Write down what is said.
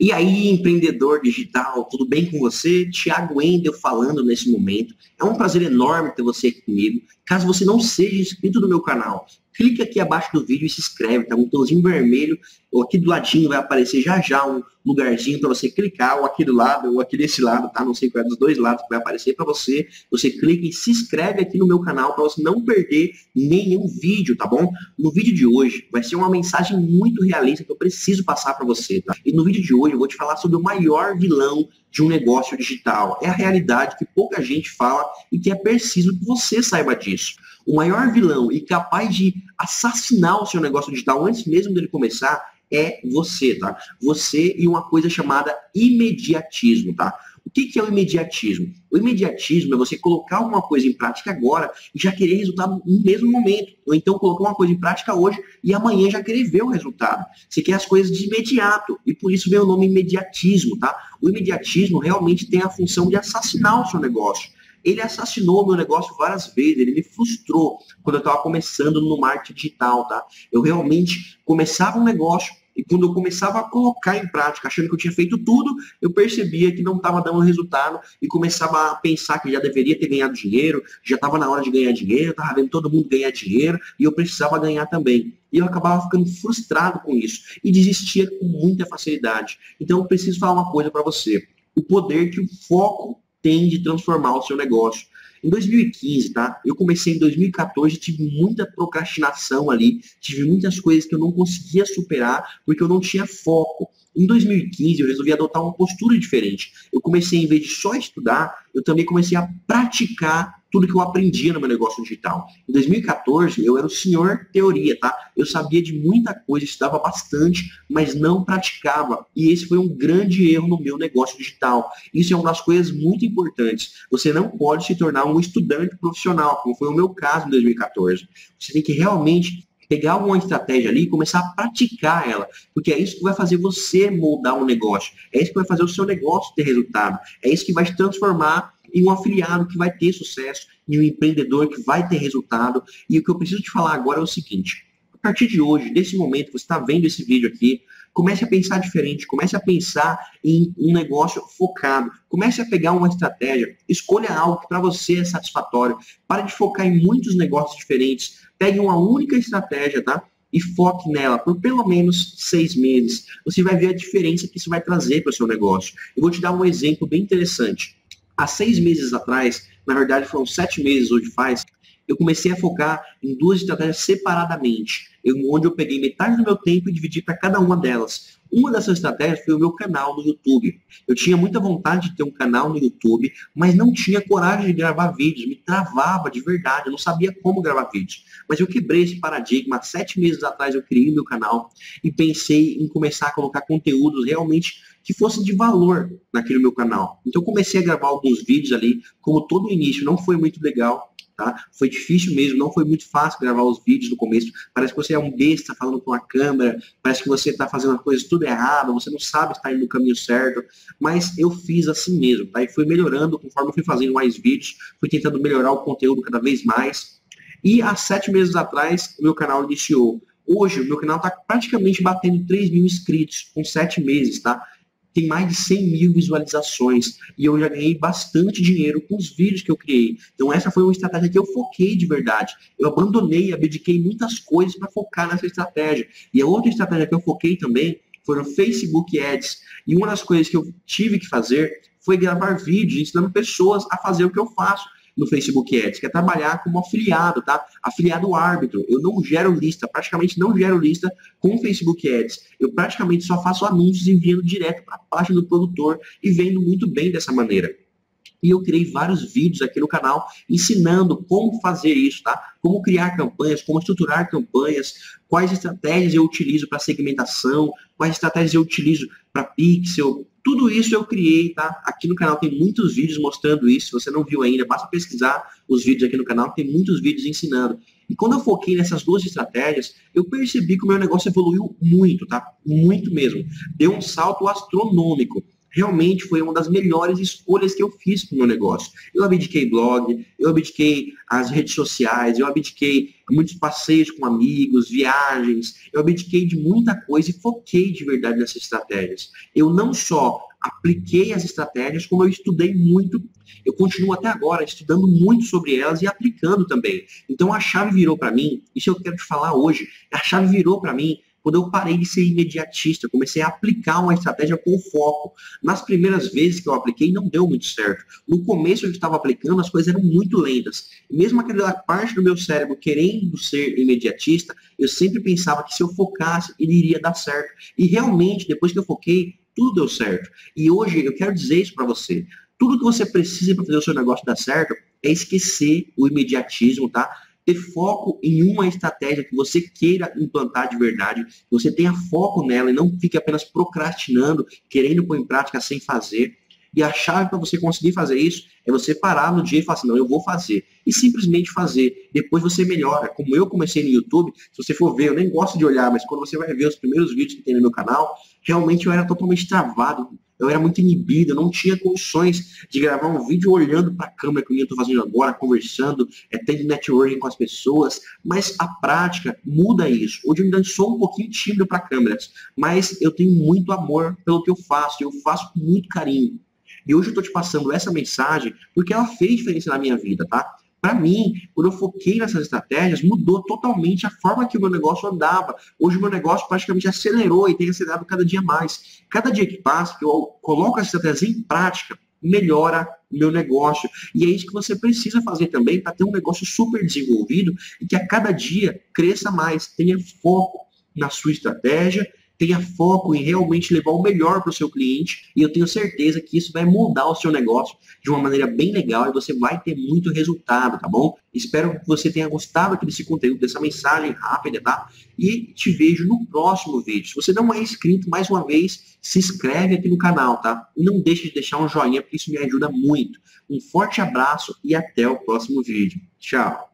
E aí, empreendedor digital, tudo bem com você? Thiago Endel falando nesse momento. É um prazer enorme ter você aqui comigo. Caso você não seja inscrito no meu canal, clique aqui abaixo do vídeo e se inscreve, tá? Um botãozinho vermelho, ou aqui do ladinho vai aparecer já já um lugarzinho para você clicar, ou aqui do lado, ou aqui desse lado, tá? Não sei qual é dos dois lados que vai aparecer para você. Você clica e se inscreve aqui no meu canal para você não perder nenhum vídeo, tá bom? No vídeo de hoje vai ser uma mensagem muito realista que eu preciso passar para você, tá? E no vídeo de hoje eu vou te falar sobre o maior vilão de um negócio digital. É a realidade que pouca gente fala e que é preciso que você saiba disso. O maior vilão e capaz de assassinar o seu negócio digital antes mesmo dele começar é você, tá? Você e uma coisa chamada imediatismo, tá? O que, que é o imediatismo? O imediatismo é você colocar alguma coisa em prática agora e já querer resultado no mesmo momento. Ou então colocar uma coisa em prática hoje e amanhã já querer ver o resultado. Você quer as coisas de imediato. E por isso vem o nome imediatismo, tá? O imediatismo realmente tem a função de assassinar o seu negócio. Ele assassinou o meu negócio várias vezes, ele me frustrou quando eu estava começando no marketing digital, tá? Eu realmente começava um negócio, e quando eu começava a colocar em prática, achando que eu tinha feito tudo, eu percebia que não estava dando resultado e começava a pensar que já deveria ter ganhado dinheiro, já estava na hora de ganhar dinheiro, estava vendo todo mundo ganhar dinheiro e eu precisava ganhar também. E eu acabava ficando frustrado com isso e desistia com muita facilidade. Então eu preciso falar uma coisa para você. O poder que o foco tem de transformar o seu negócio. Em 2015, tá? Eu comecei em 2014, tive muita procrastinação ali, tive muitas coisas que eu não conseguia superar porque eu não tinha foco. Em 2015, eu resolvi adotar uma postura diferente. Eu comecei, em vez de só estudar, eu também comecei a praticar tudo que eu aprendia no meu negócio digital. Em 2014, eu era o senhor teoria, tá? Eu sabia de muita coisa, estudava bastante, mas não praticava. E esse foi um grande erro no meu negócio digital. Isso é uma das coisas muito importantes. Você não pode se tornar um estudante profissional, como foi o meu caso em 2014. Você tem que realmente pegar uma estratégia ali e começar a praticar ela, porque é isso que vai fazer você moldar um negócio, é isso que vai fazer o seu negócio ter resultado, é isso que vai te transformar em um afiliado que vai ter sucesso, em um empreendedor que vai ter resultado. E o que eu preciso te falar agora é o seguinte: a partir de hoje, desse momento, você está vendo esse vídeo aqui, comece a pensar diferente, comece a pensar em um negócio focado, comece a pegar uma estratégia, escolha algo que para você é satisfatório, pare de focar em muitos negócios diferentes, pegue uma única estratégia, tá? E foque nela por pelo menos seis meses. Você vai ver a diferença que isso vai trazer para o seu negócio. Eu vou te dar um exemplo bem interessante há seis meses atrás, na verdade foram sete meses hoje faz, eu comecei a focar em duas estratégias separadamente, onde eu peguei metade do meu tempo e dividi para cada uma delas. Uma dessas estratégias foi o meu canal no YouTube. Eu tinha muita vontade de ter um canal no YouTube, mas não tinha coragem de gravar vídeos, me travava de verdade, eu não sabia como gravar vídeos. Mas eu quebrei esse paradigma. Sete meses atrás eu criei meu canal e pensei em começar a colocar conteúdos realmente que fossem de valor naquele meu canal. Então comecei a gravar alguns vídeos ali, como todo o início não foi muito legal, Tá? Foi difícil mesmo, não foi muito fácil gravar os vídeos no começo. Parece que você é um besta falando com a câmera, parece que você está fazendo as coisas tudo errado, você não sabe estar indo no caminho certo. Mas eu fiz assim mesmo, tá? E fui melhorando conforme eu fui fazendo mais vídeos, fui tentando melhorar o conteúdo cada vez mais. E há sete meses atrás, o meu canal iniciou. Hoje, o meu canal está praticamente batendo 3 mil inscritos, com sete meses, tá? Tem mais de 100 mil visualizações e eu já ganhei bastante dinheiro com os vídeos que eu criei. Então essa foi uma estratégia que eu foquei de verdade. Eu abandonei, abdiquei muitas coisas para focar nessa estratégia. E a outra estratégia que eu foquei também foram Facebook Ads. E uma das coisas que eu tive que fazer foi gravar vídeos ensinando pessoas a fazer o que eu faço no Facebook Ads, que é trabalhar como afiliado, tá? Afiliado árbitro. Eu não gero lista, praticamente não gero lista com o Facebook Ads. Eu praticamente só faço anúncios enviando direto para a página do produtor e vendo muito bem dessa maneira. E eu criei vários vídeos aqui no canal ensinando como fazer isso, tá? Como criar campanhas, como estruturar campanhas, quais estratégias eu utilizo para segmentação, quais estratégias eu utilizo para pixel, tudo isso eu criei, tá? Aqui no canal tem muitos vídeos mostrando isso. Se você não viu ainda, basta pesquisar os vídeos aqui no canal, tem muitos vídeos ensinando. E quando eu foquei nessas duas estratégias, eu percebi que o meu negócio evoluiu muito, tá? Muito mesmo. Deu um salto astronômico. Realmente foi uma das melhores escolhas que eu fiz para o meu negócio. Eu abdiquei blog, eu abdiquei as redes sociais, eu abdiquei muitos passeios com amigos, viagens, eu abdiquei de muita coisa e foquei de verdade nessas estratégias. Eu não só apliquei as estratégias, como eu estudei muito, eu continuo até agora estudando muito sobre elas e aplicando também. Então a chave virou para mim, isso eu quero te falar hoje, a chave virou para mim quando eu parei de ser imediatista, comecei a aplicar uma estratégia com foco. Nas primeiras vezes que eu apliquei, não deu muito certo. No começo eu estava aplicando, as coisas eram muito lentas. mesmo aquela parte do meu cérebro querendo ser imediatista, eu sempre pensava que se eu focasse, ele iria dar certo. E realmente, depois que eu foquei, tudo deu certo. E hoje eu quero dizer isso para você. Tudo que você precisa para fazer o seu negócio dar certo é esquecer o imediatismo, tá? Ter foco em uma estratégia que você queira implantar de verdade, você tenha foco nela e não fique apenas procrastinando, querendo pôr em prática sem fazer. E a chave para você conseguir fazer isso é você parar no dia e falar assim, não, eu vou fazer. E simplesmente fazer. Depois você melhora. Como eu comecei no YouTube, se você for ver, eu nem gosto de olhar, mas quando você vai ver os primeiros vídeos que tem no meu canal, realmente eu era totalmente travado eu era muito inibido, eu não tinha condições de gravar um vídeo olhando para a câmera que eu estou fazendo agora, conversando, é, tendo networking com as pessoas, mas a prática muda isso. Hoje eu ainda sou um pouquinho tímido para câmeras, mas eu tenho muito amor pelo que eu faço, eu faço com muito carinho. E hoje eu estou te passando essa mensagem porque ela fez diferença na minha vida, tá? Para mim, quando eu foquei nessas estratégias, mudou totalmente a forma que o meu negócio andava. Hoje o meu negócio praticamente acelerou e tem acelerado cada dia mais. Cada dia que passa, que eu coloco as estratégias em prática, melhora meu negócio. E é isso que você precisa fazer também para ter um negócio super desenvolvido e que a cada dia cresça mais, tenha foco na sua estratégia tenha foco em realmente levar o melhor para o seu cliente e eu tenho certeza que isso vai mudar o seu negócio de uma maneira bem legal e você vai ter muito resultado, tá bom? Espero que você tenha gostado aqui desse conteúdo, dessa mensagem rápida, tá? E te vejo no próximo vídeo. Se você não é inscrito, mais uma vez, se inscreve aqui no canal, tá? E não deixe de deixar um joinha, porque isso me ajuda muito. Um forte abraço e até o próximo vídeo. Tchau!